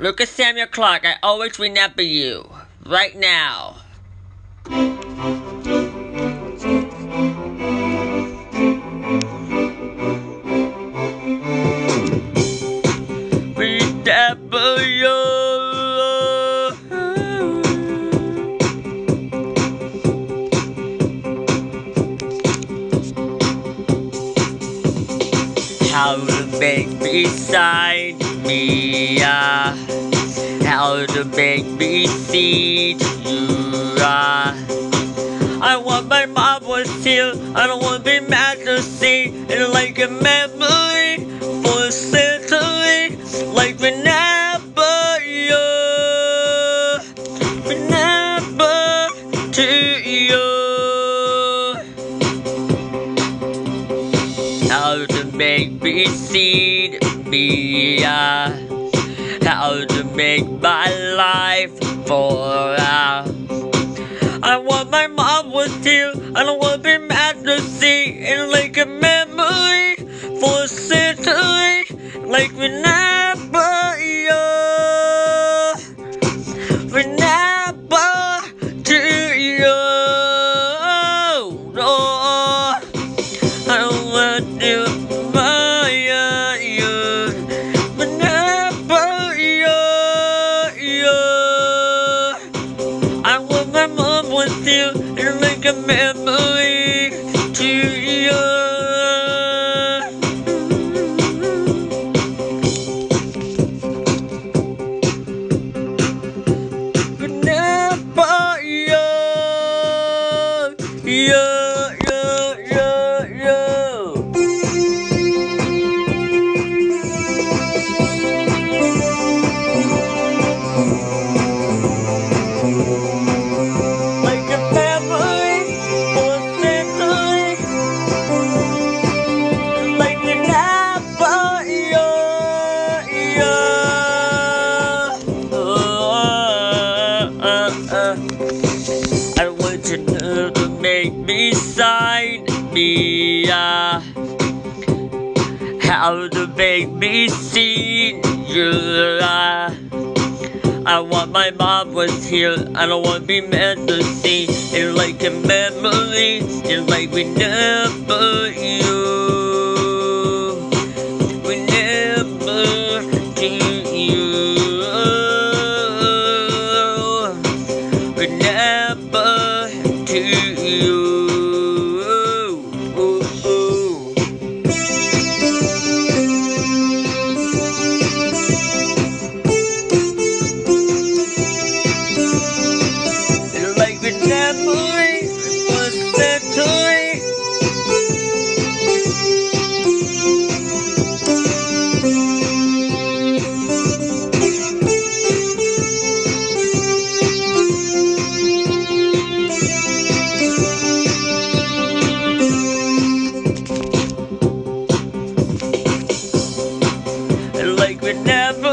Lucas Samuel Clark, I always remember you. Right now. You. How to make me sign me, uh, how to make me see you, uh. I want my mom was here, I don't want to be mad to see it like a memory for a century, like remember you, remember to you. Make me see me, how to make my life for uh. I want my mom was here, I don't want to be mad to see it like a memory for a century, like remember I want my mom with you and make a memory to you. You, you, make me uh, how to make me see you. Uh. I want my mom was here. I don't want to be meant to see it like a memory. It's like we never you. would never